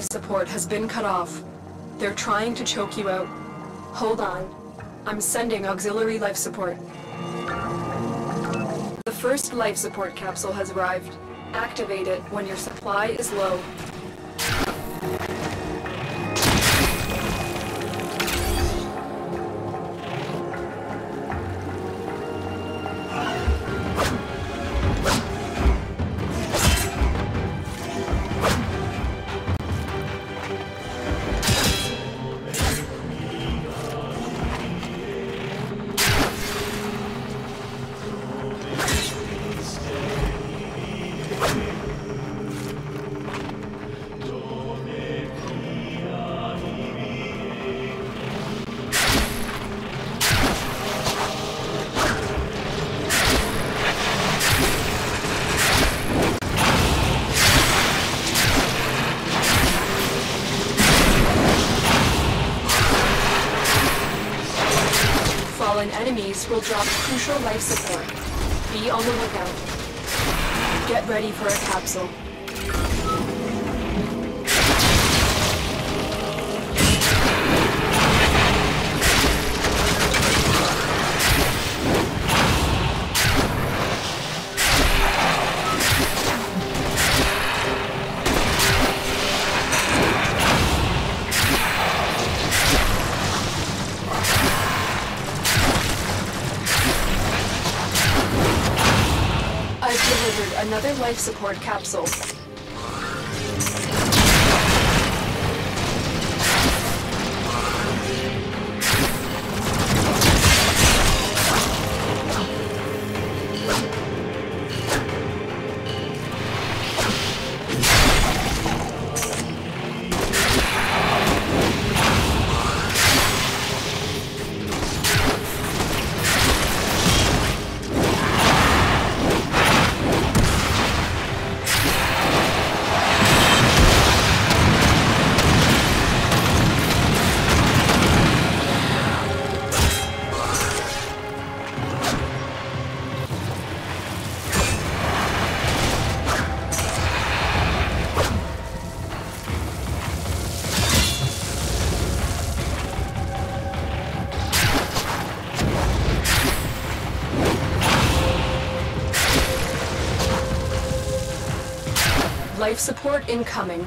life support has been cut off. They're trying to choke you out. Hold on. I'm sending auxiliary life support. The first life support capsule has arrived. Activate it when your supply is low. Will drop crucial life support. Ready for a capsule. Another life support capsule. Support incoming.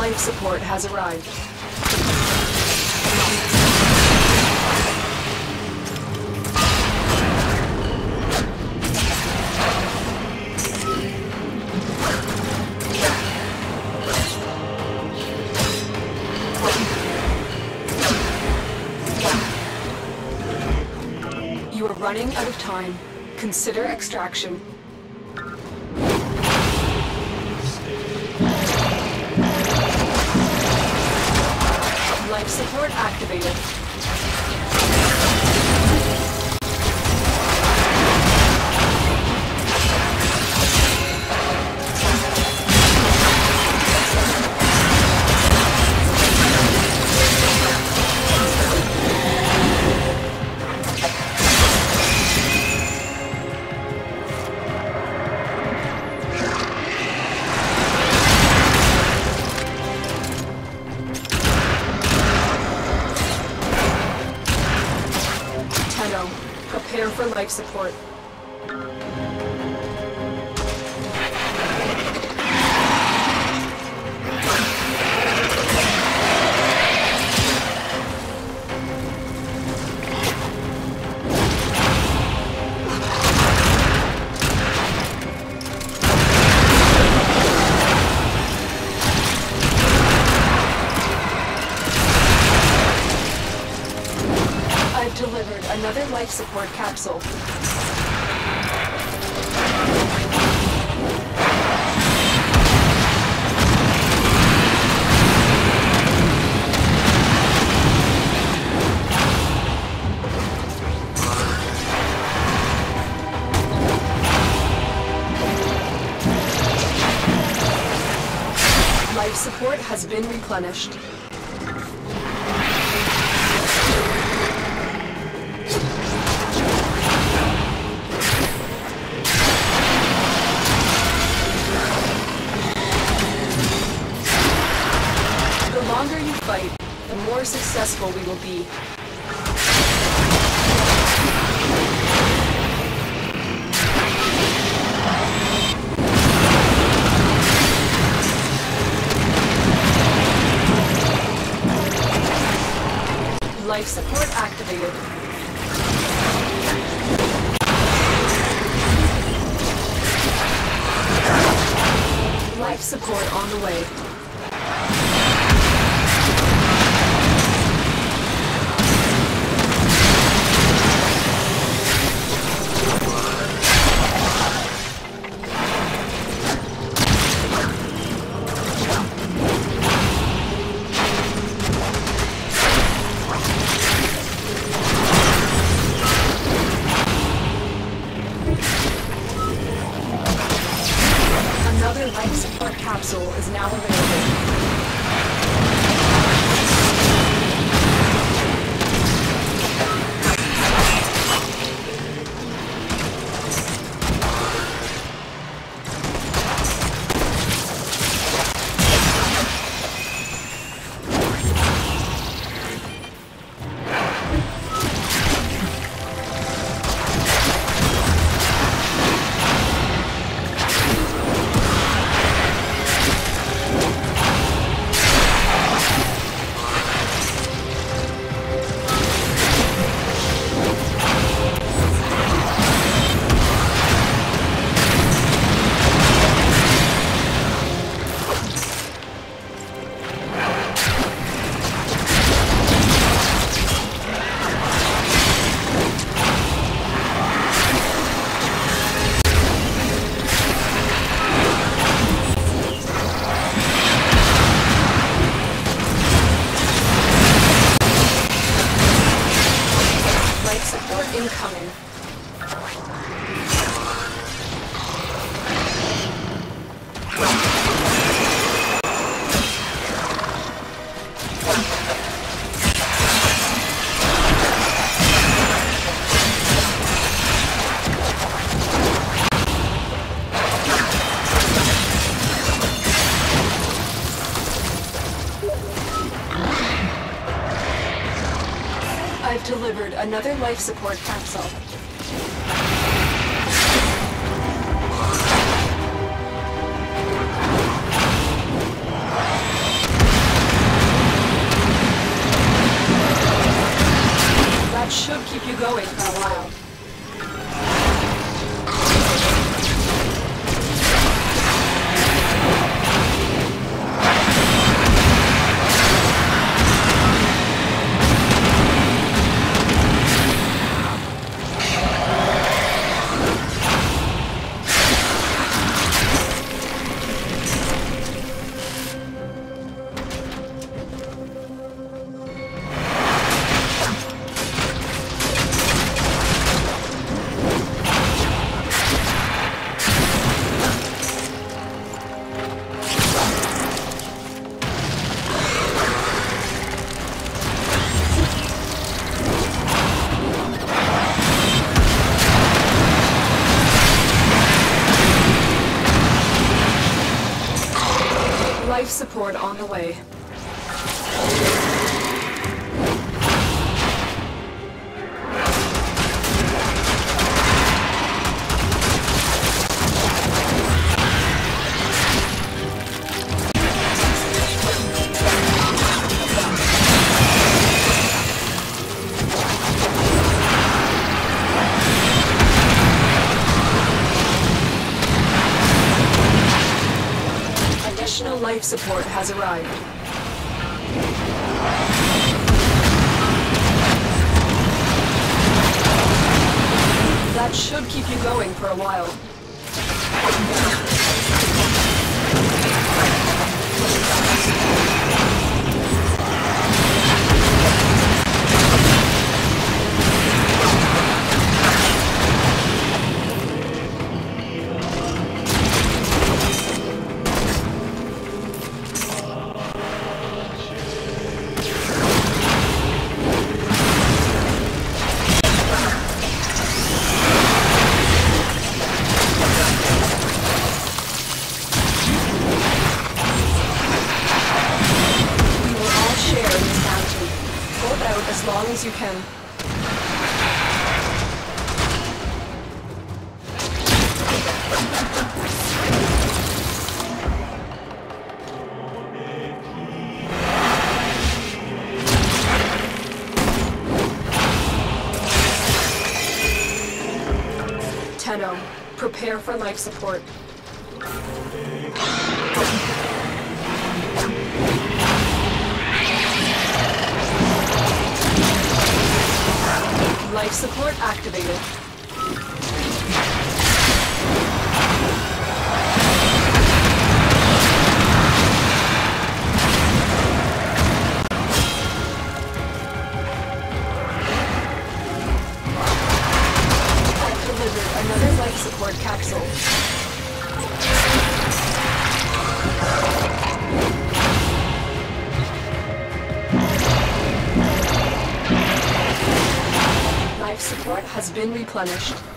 Life support has arrived. You are running out of time. Consider extraction. Support. Life support capsule. Life support has been replenished. Successful we will be. Life support capsule is now available. I've delivered another life support capsule. That should keep you going for a while. Additional life support has arrived. That should keep you going for a while. As long as you can. Tenno, prepare for life support. Life support activated. Been replenished.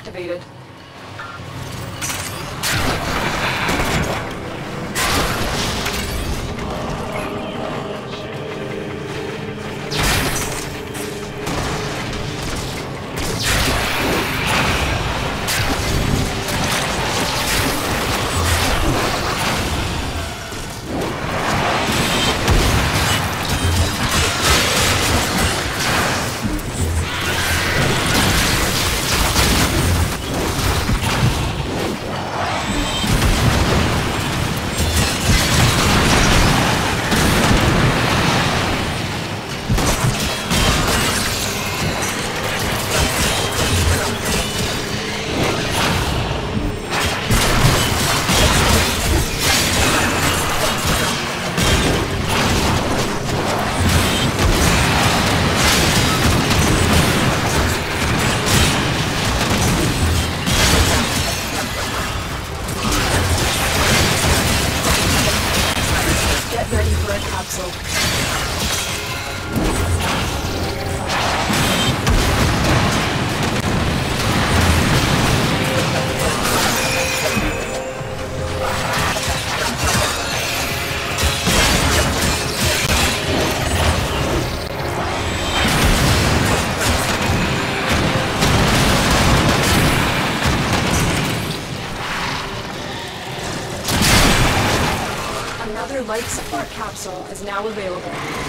Activated. Capsule is now available.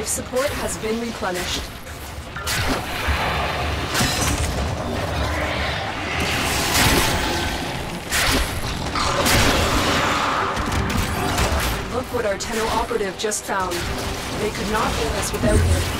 Life support has been replenished. Look what our Tenno operative just found. They could not hold us without him.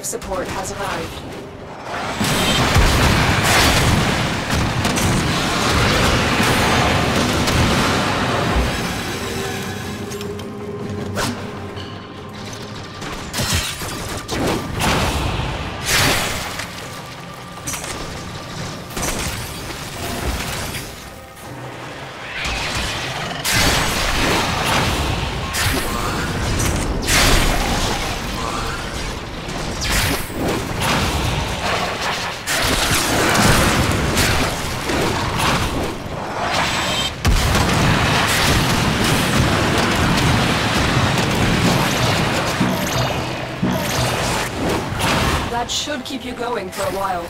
Life support has arrived. Going for a while.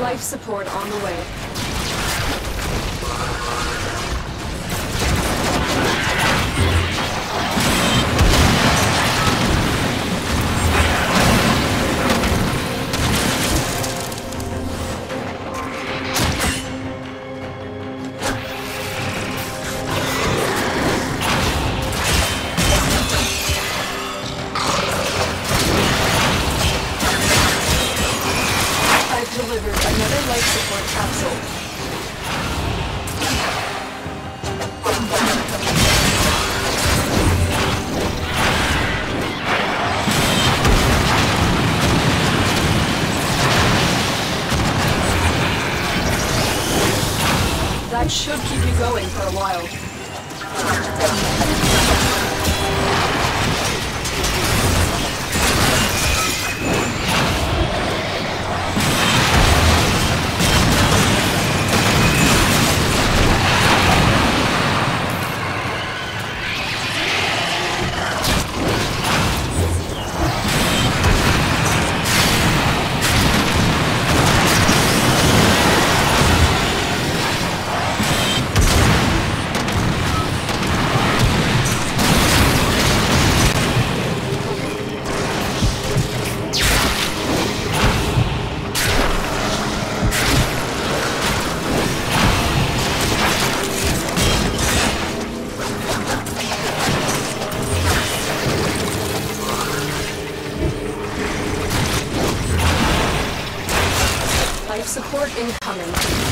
Life support on the way. Come on. That should keep you going for a while. Incoming.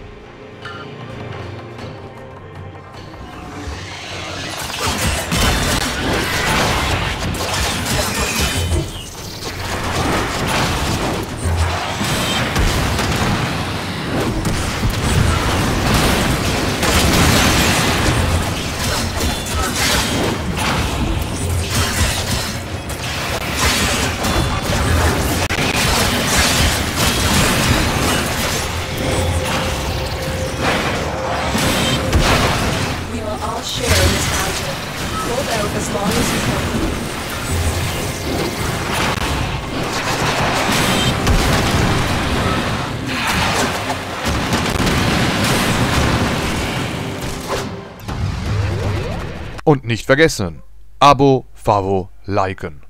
Nicht vergessen, Abo, Favo, Liken.